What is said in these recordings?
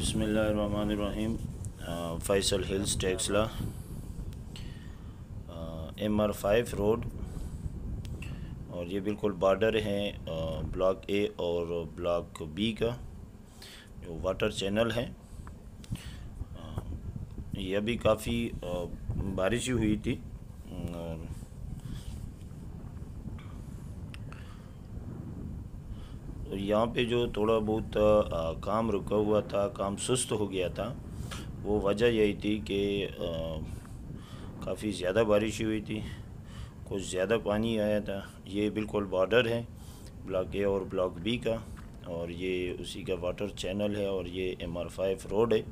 बिसमीम Faisal hills, Taxila. M R five road. और ये बिल्कुल बॉर्डर है ब्लॉक ए और ब्लॉक बी का, जो वाटर चैनल है। ये अभी काफ़ी बारिश हुई थी और तो यहाँ पे जो थोड़ा बहुत काम रुका हुआ था, काम सुस्त हो गया था, वो वजह यही थी कि काफ़ी ज़्यादा बारिश हुई थी, कुछ ज़्यादा पानी आया था। ये बिल्कुल बॉर्डर है, ब्लॉक ए और ब्लॉक बी का, और ये उसी का वाटर चैनल है और ये एम आर फाइव रोड है।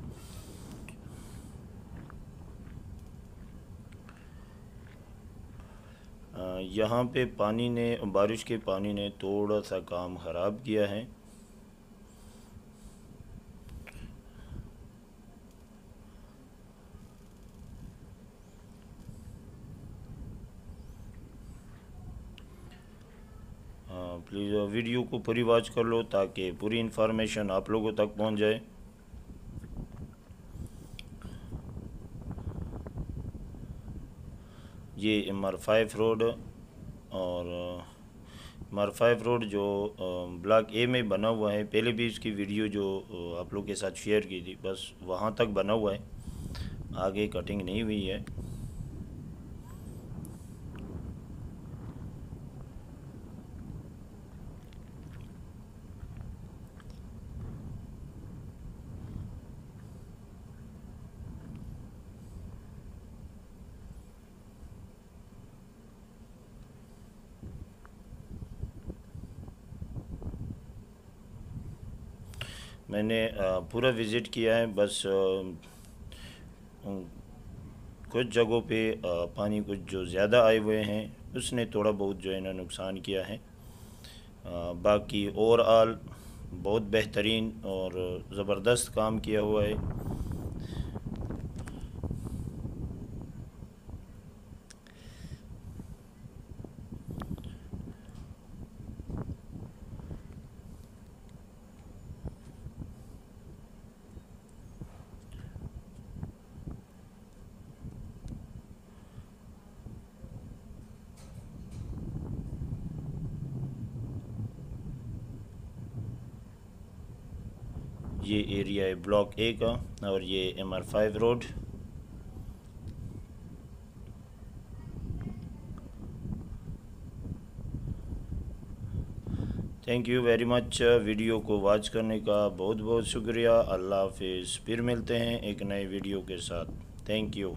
यहाँ पे पानी ने, बारिश के पानी ने थोड़ा सा काम ख़राब किया है। प्लीज़ वीडियो को पूरी वॉच कर लो ताकि पूरी इन्फॉर्मेशन आप लोगों तक पहुँच जाए। ये फाइव रोड और आर फाइव रोड जो ब्लॉक ए में बना हुआ है, पहले भी इसकी वीडियो जो आप लोग के साथ शेयर की थी, बस वहाँ तक बना हुआ है, आगे कटिंग नहीं हुई है। मैंने पूरा विज़िट किया है, बस कुछ जगहों पे पानी कुछ जो ज़्यादा आए हुए हैं, उसने थोड़ा बहुत जो है ना नुकसान किया है। बाकी ओवरऑल बहुत बेहतरीन और ज़बरदस्त काम किया हुआ है। ये एरिया है ब्लॉक ए का और ये M R five road thank you very much video को वॉच करने का बहुत बहुत शुक्रिया। अल्लाह हाफिज़। फिर मिलते हैं एक नए वीडियो के साथ। Thank you